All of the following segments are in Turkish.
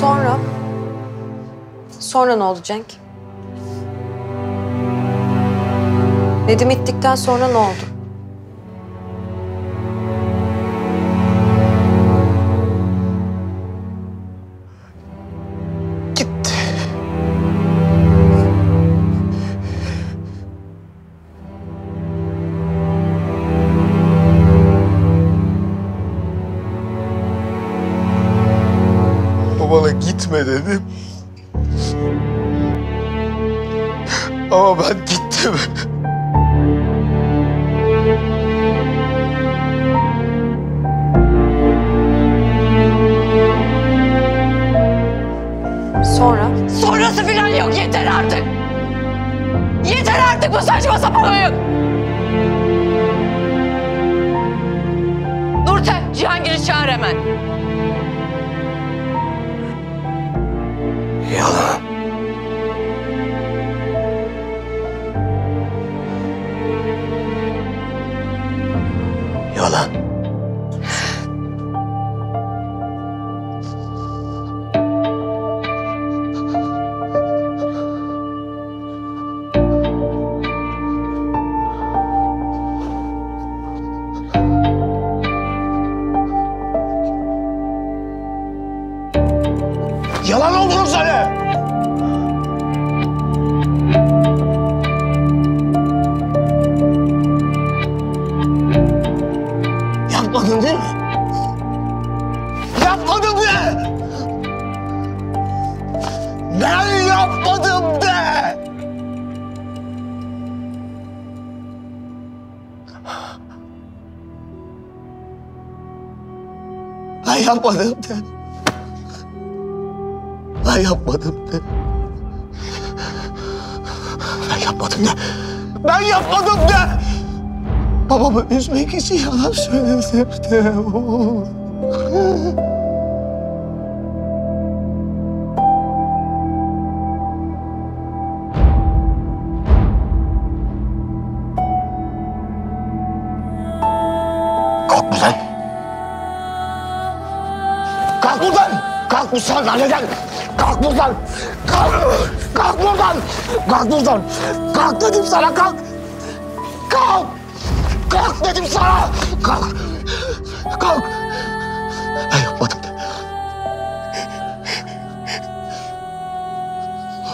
Sonra? Sonra ne oldu Cenk? Nedim ittikten sonra ne oldu? Gitme dedim. Ama ben gittim. Sonra? Sonrası falan yok yeter artık. Yeter artık bu saçma sapan oyun. Nurten, Cihangir'i çağır hemen. Yalan. Yapmadım de. Ben yapmadım de. Ben yapmadım de. Ben yapmadım de. Babamı üzmek için yalan söyledim de. Kalk sandalyeden. Kalk buradan. Kalk. Kalk buradan. Kalk buradan. Kalk dedim sana kalk. Kalk. Kalk dedim sana. Kalk. Kalk. Ben yapmadım.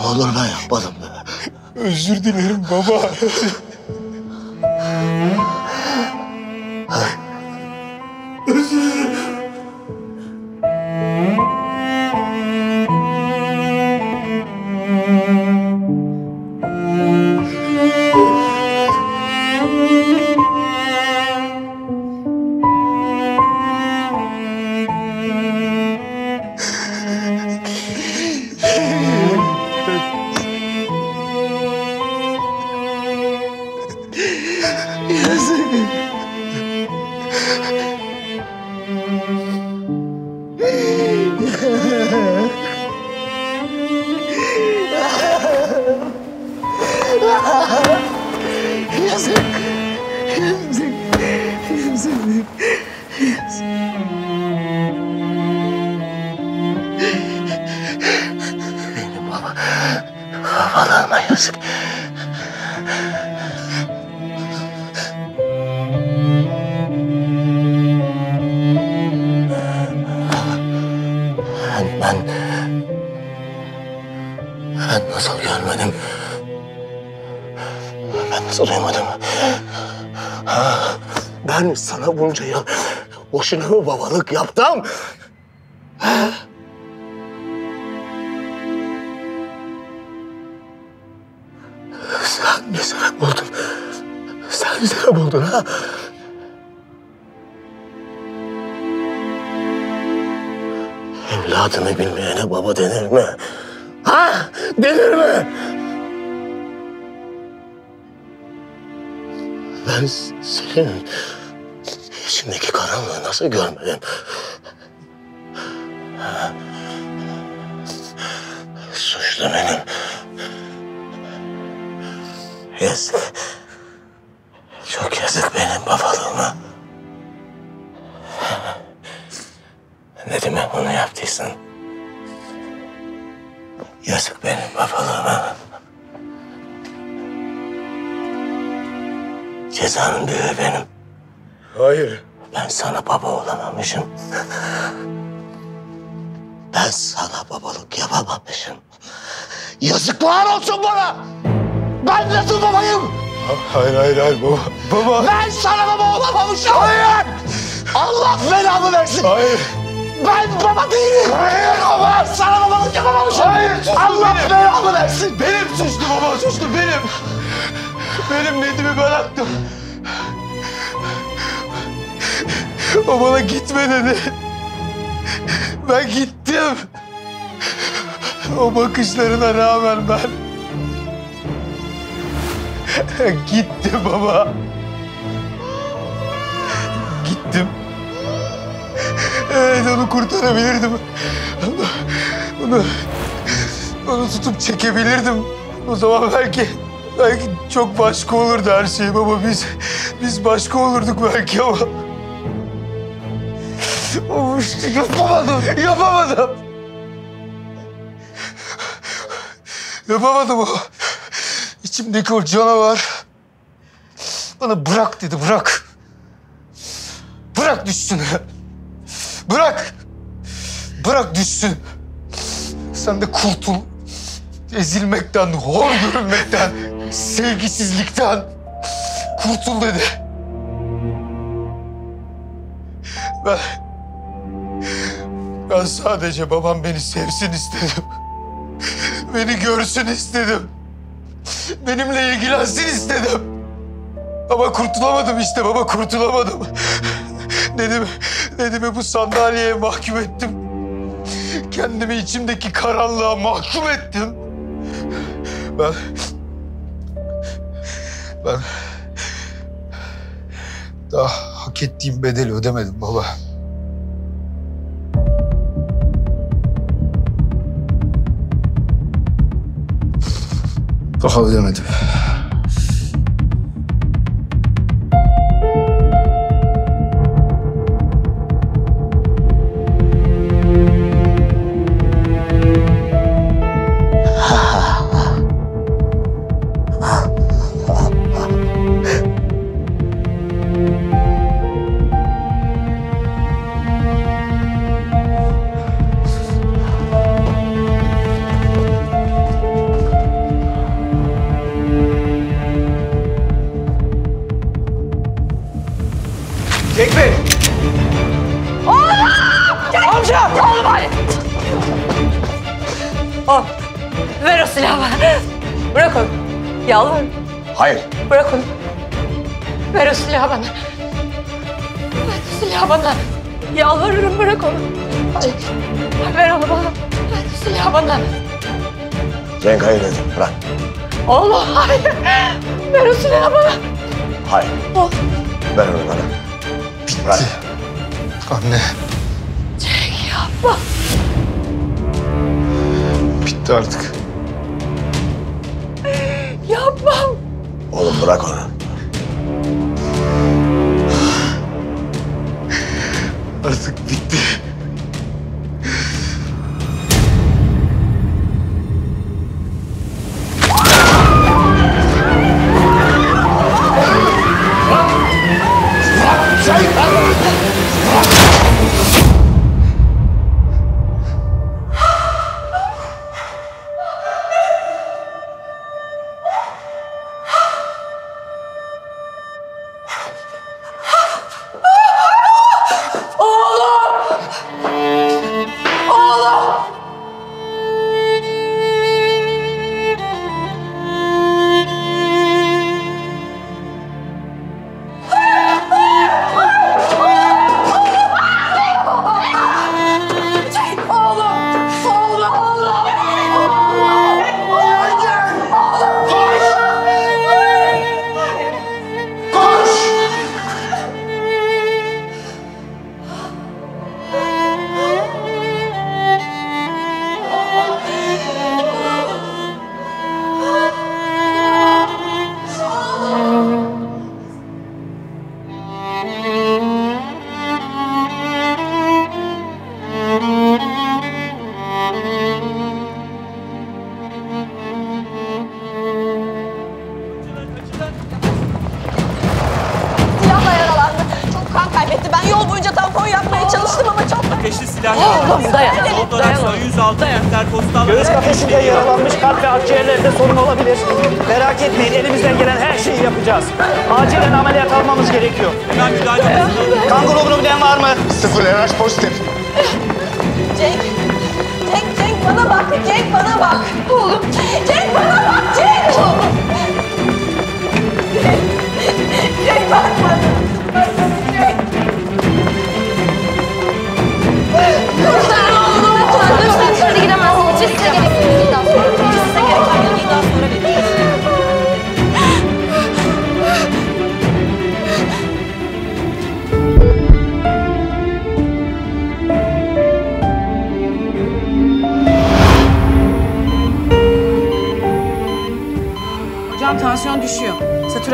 Olur ben yapmadım. Özür dilerim baba. Bunca yıl boşuna mı babalık yaptım? Ha? Sen bir sebep oldun. Sen sebep buldun ha? Evladını bilmeyene baba denir mi? Ha? Denir mi? Ben senin içindeki karanlığı nasıl görmedim? Ha? Suçlu benim. Yazık. Çok yazık benim babalığıma. Nedim'e bunu yaptıysan. Yazık benim babalığıma. Cezanın büyüğü benim. Hayır. Ben sana baba olamamışım. Ben sana babalık yapamamışım. Yazıklar olsun bana! Ben nasıl babayım? Ha- Hayır hayır hayır baba. Baba. Ben sana baba olamamışım! Hayır! Allah belamı versin! Hayır. Ben baba değilim! Hayır baba! Sana babalık yapamamışım! Hayır, Allah benim. belamı versin! Benim suçlu baba suçlu benim. Benim Nedim'i ben attım. O bana gitme dedi. Ben gittim. O bakışlarına rağmen ben... Gittim baba. Gittim. Evet onu kurtarabilirdim. Onu, onu, tutup çekebilirdim. O zaman belki belki çok başka olurdu her şey baba. Biz biz başka olurduk belki ama. Yapamadım. Yapamadım. Yapamadım o. İçimdeki o canavar bana bırak dedi bırak. Bırak düşsün. Bırak. Bırak düşsün. Sen de kurtul. Ezilmekten, hor görülmekten, sevgisizlikten kurtul dedi. Ben, ben sadece babam beni sevsin istedim. Beni görsün istedim. Benimle ilgilensin istedim. Ama kurtulamadım işte baba kurtulamadım. Nedim'i, Nedim'i bu sandalyeye mahkum ettim. Kendimi içimdeki karanlığa mahkum ettim. Ben... Ben... Daha hak ettiğim bedeli ödemedim baba. Daha ödemedim. Yalvarırım. Hayır. Bırak onu. Ver o silahı bana. Ver o silahı bana. Yalvarırım bırak onu. Ay, Ver onu bana. Ver o silahı bana. Cenk hayır dedim. Bırak. Oğlum hayır. Ver o silahı bana. Hayır. Oğlum. Ver onu bana. Bırak. Anne, Cenk yapma. bitti artık. Bırak onu.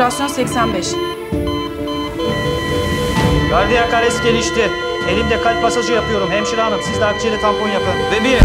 Satürasyon 85. Kardiyak arrest gelişti. Elimde kalp masajı yapıyorum. Hemşire hanım siz de akciğere tampon yapın. Ve bir.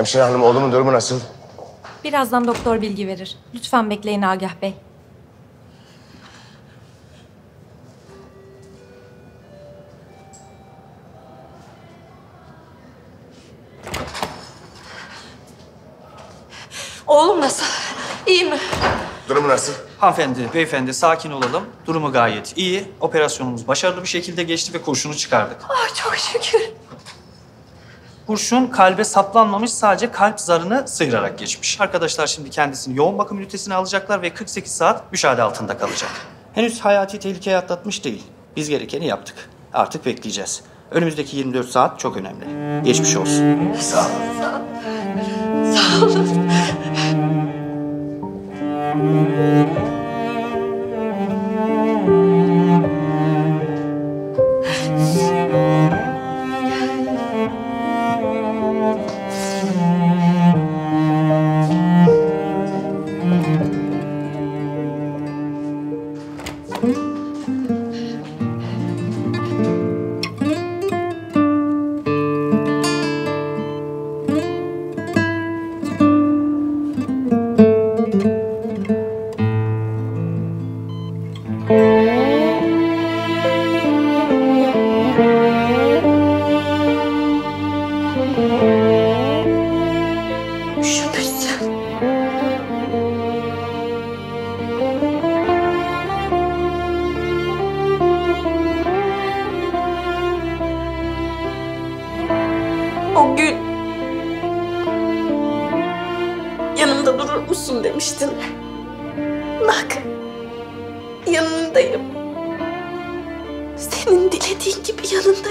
Hemşire hanım oğlumun durumu nasıl? Birazdan doktor bilgi verir. Lütfen bekleyin Agah Bey. Oğlum nasıl? İyi mi? Durumu nasıl? Hanımefendi, beyefendi sakin olalım. Durumu gayet iyi. Operasyonumuz başarılı bir şekilde geçti ve kurşunu çıkardık. Ay çok şükür. Kurşun kalbe saplanmamış sadece kalp zarını sıyırarak geçmiş. Arkadaşlar şimdi kendisini yoğun bakım ünitesine alacaklar ve 48 saat müşahede altında kalacak. Henüz hayati tehlikeye atlatmış değil. Biz gerekeni yaptık. Artık bekleyeceğiz. Önümüzdeki 24 saat çok önemli. Geçmiş olsun. Sağ olun. Üşümüşsün.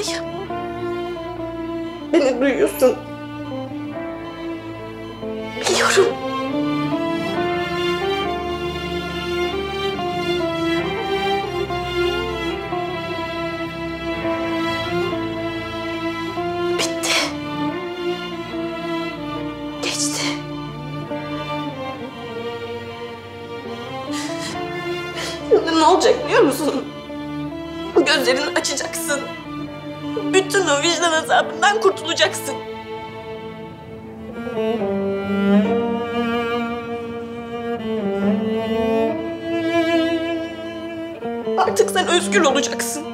Yanındayım. Beni duyuyorsun. Biliyorum. Bitti. Geçti. Şimdi ne olacak biliyor musun? Gözlerini açacaksın. Vicdan azabından kurtulacaksın. Artık sen özgür olacaksın.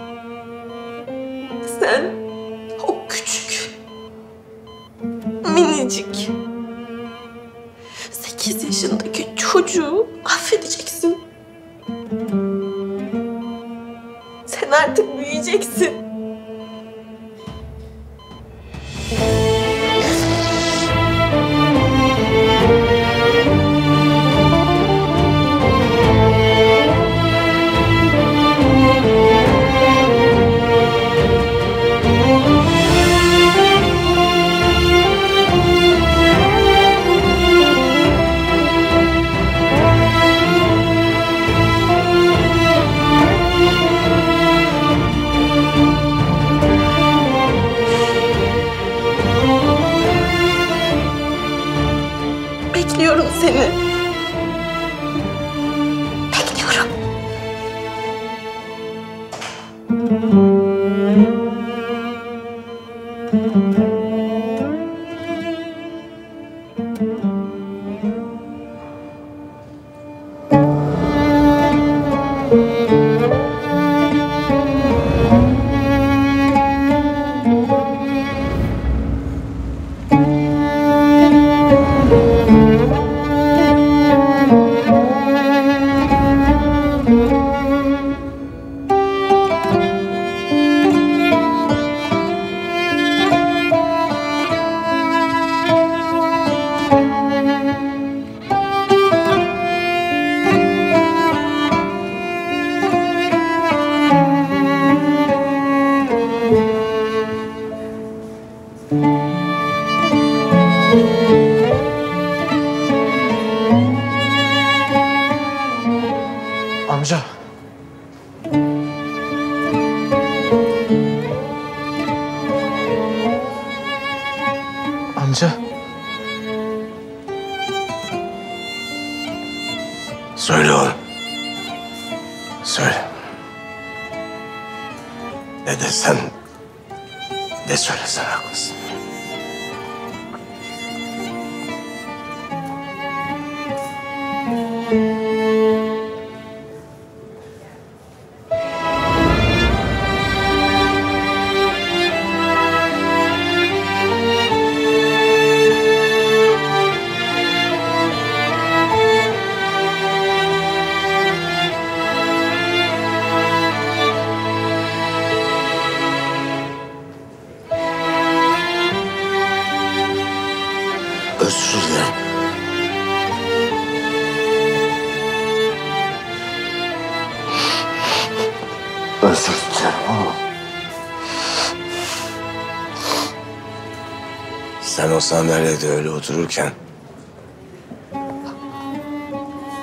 Sandalyede öyle otururken...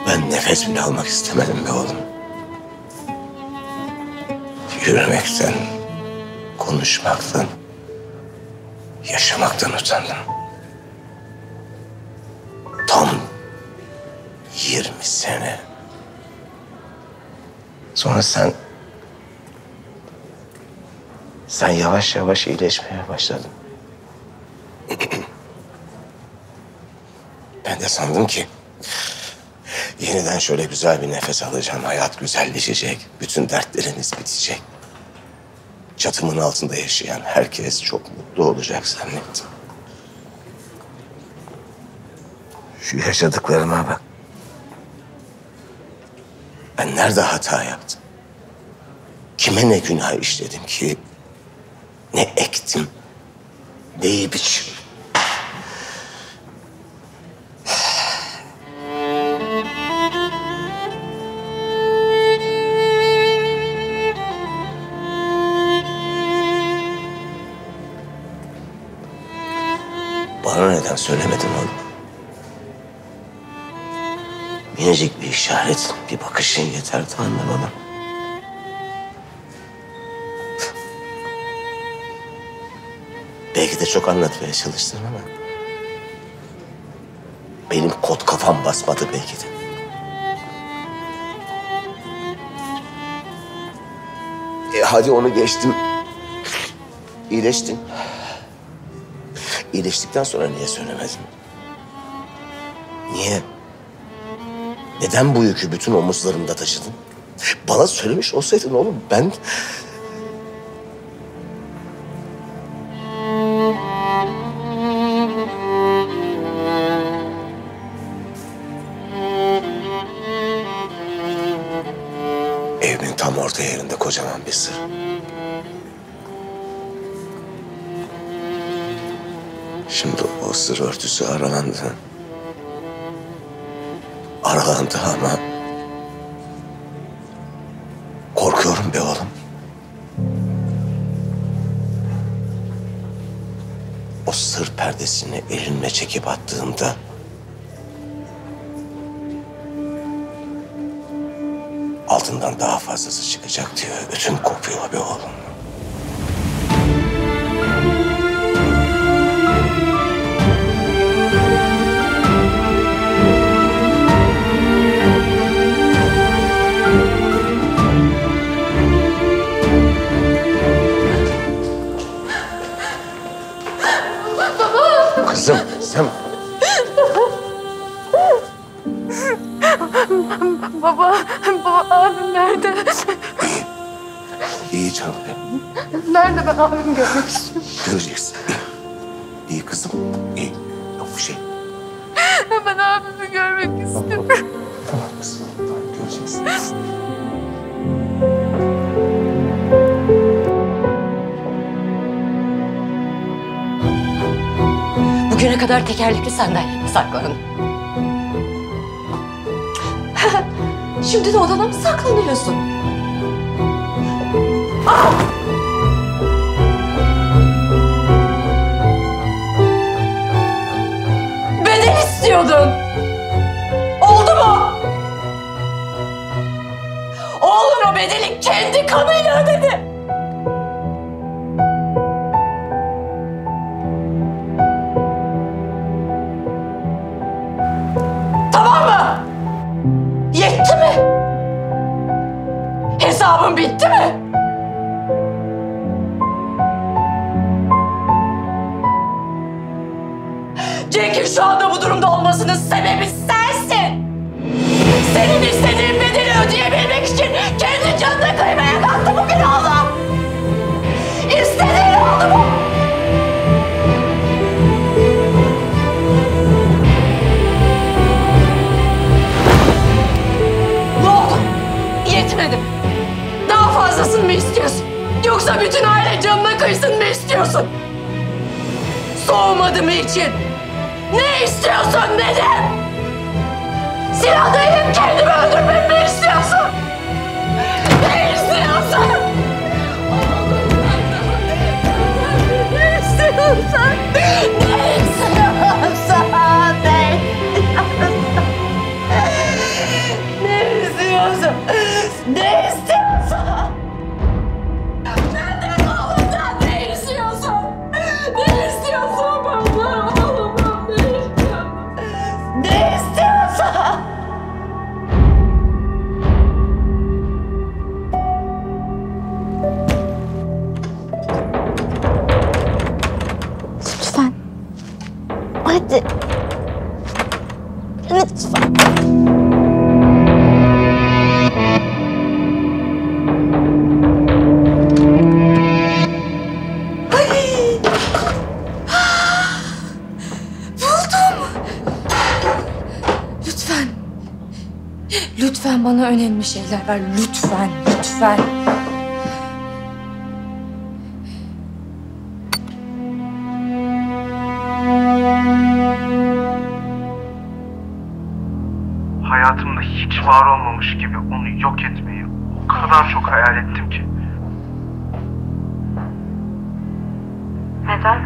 Ben nefes bile almak istemedim be oğlum. Yürümekten, konuşmaktan, yaşamaktan utandım. Tam 20 sene. Sonra sen... Sen yavaş yavaş iyileşmeye başladın. Ben de sandım ki... Yeniden şöyle güzel bir nefes alacağım. Hayat güzelleşecek. Bütün dertlerimiz bitecek. Çatımın altında yaşayan herkes çok mutlu olacak zannettim. Şu yaşadıklarıma bak. Ben nerede hata yaptım? Kime ne günah işledim ki? Ne ektim? Neyi biçim? Bakışın yeterdi anlamama. Belki de çok anlatmaya çalıştın ama... Benim kod kafam basmadı belki de. E hadi onu geçtim. İyileştin. İyileştikten sonra niye söylemedin? Neden bu yükü bütün omuzlarında taşıdın? Bana söylemiş olsaydın oğlum ben... Evimin tam orta yerinde kocaman bir sır. Şimdi o sır örtüsü aralandı. Aralandı ama... Korkuyorum be oğlum. O sır perdesini elinle çekip attığında... Altından daha fazlası çıkacak diyor. Ötüm kopuyor be oğlum. Kadar tekerlekli sandalyede saklanın. Şimdi de odana mı saklanıyorsun? Ah! Bedel istiyordun. Oldu mu? Oğlun o bedeli kendi kanıyla ödedi. う。Önemli şeyler ver. Lütfen, lütfen. Hayatımda hiç var olmamış gibi onu yok etmeyi o kadar çok hayal ettim ki. Neden?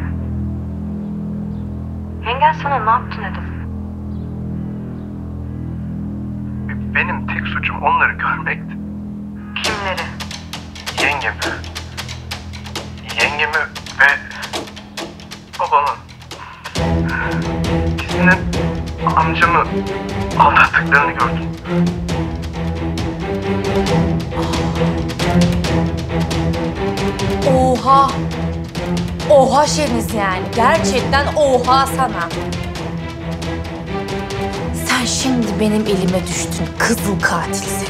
Yenge Derya sana ne yaptı Nedim? Benim tek suçum onları görmekti. Kimleri? Yengemi. Yengemi ve babamı. İkisinin amcamı aldattıklarını gördüm. Oha! Oha Şeniz yani. Gerçekten oha sana. Şimdi benim elime düştün. Kızıl katil seni.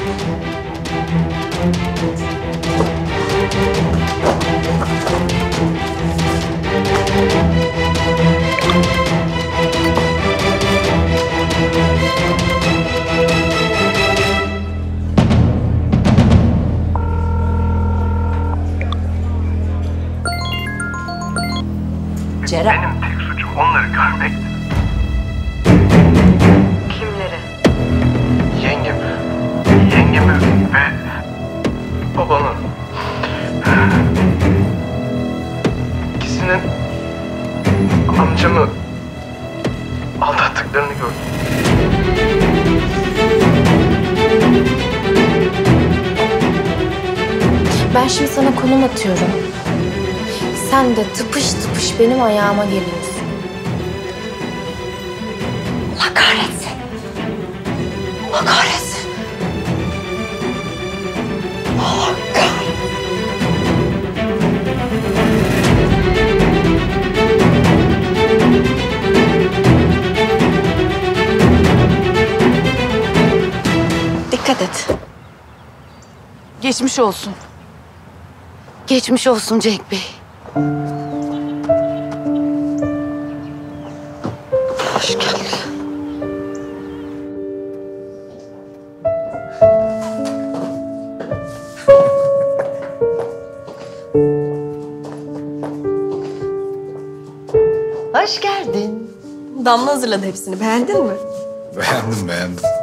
De tıpış tıpış benim ayağıma geliyorsun. Allah kahretsin. Allah kahretsin. Allah kahretsin. Dikkat et. Geçmiş olsun. Geçmiş olsun Cenk Bey. Hoş geldin. Hoş geldin. Damla hazırladı hepsini. Beğendin mi? Beğendim beğendim.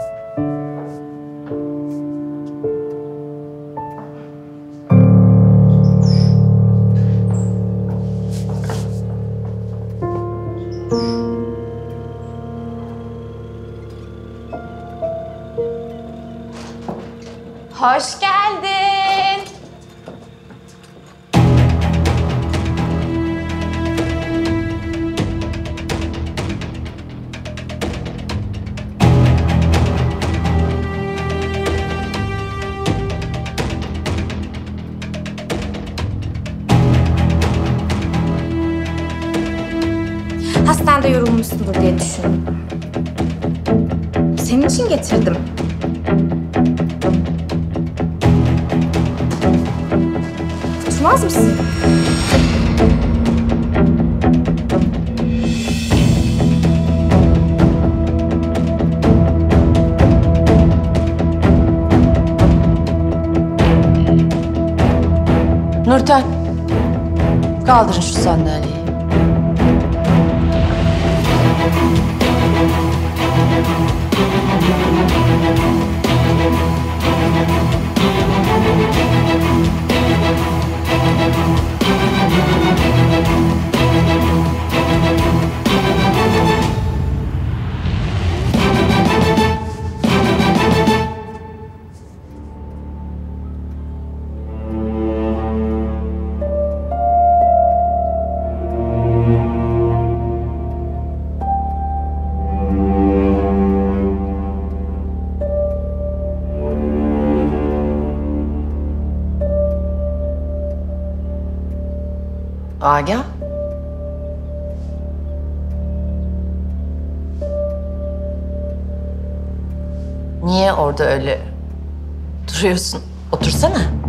Hastanede yorulmuşsundur diye düşündüm. Senin için getirdim. Tutmaz mısın? Nurten. Kaldırın şu sandalyeyi. Orada öyle duruyorsun? Otursana.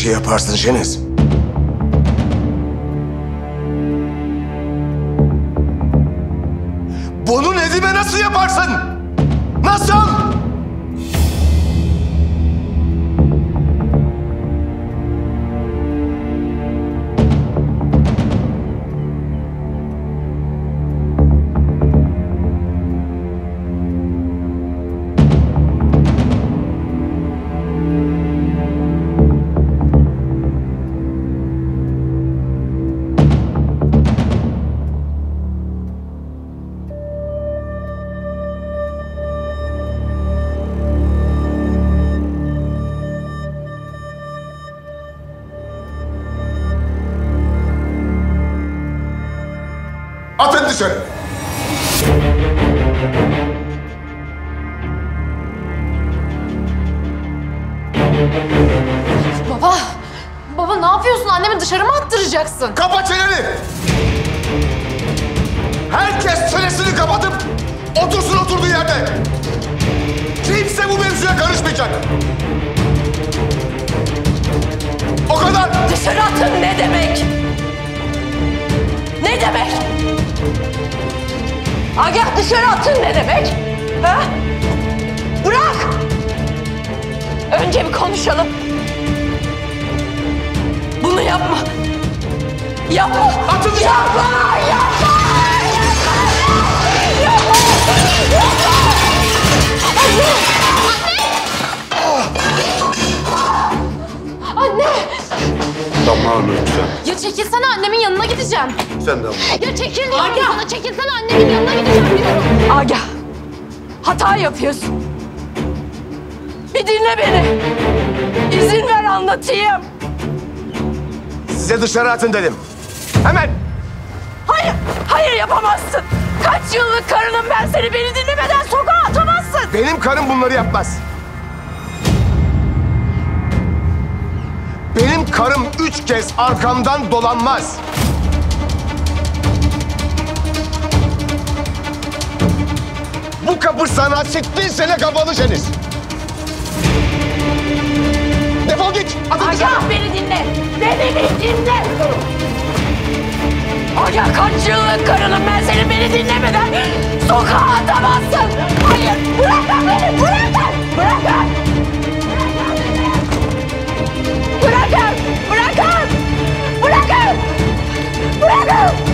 Şey yaparsın Jeniz? Agah dışarı atın ne demek? Ha? Bırak! Önce bir konuşalım. Bunu yapma. Yapma. Atın dışarı. Yapma! Yapma! Yapma! Yapma! Anne! Damla lütfen. Ya çekilsene annemin yanına gideceğim. Sen Damla. Ya çekil diyorum sana. Çekilsene annemin yanına gideceğim diyorum. Agah, hata yapıyorsun. Bir dinle beni. İzin ver anlatayım. Size dışarı atın dedim. Hemen. Hayır, hayır yapamazsın. Kaç yıllık karınım ben seni beni dinlemeden sokağa atamazsın. Benim karım bunları yapmaz. Karım üç kez arkamdan dolanmaz. Bu kapı sana sittin sene kapalı Şeniz. Defol git. Atın Aga beni dinle. Beni dinle. Aga kaç yıllık karınım ben seni beni dinlemeden sokağa atamazsın. Hayır bırakın beni bırakın. Bırakın. Woo-hoo!